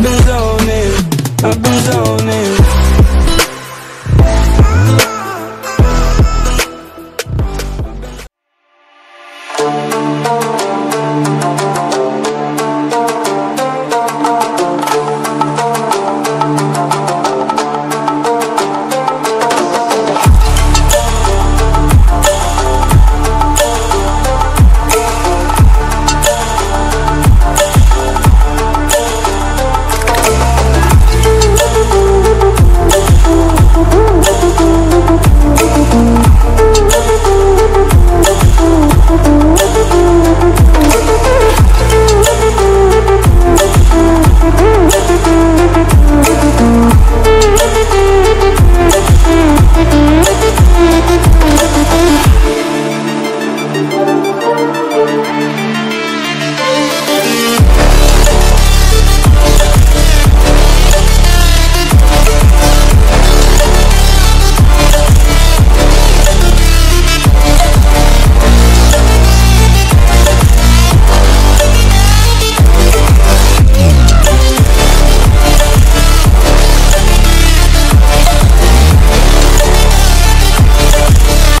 I've been zoning, I've been zoning. I've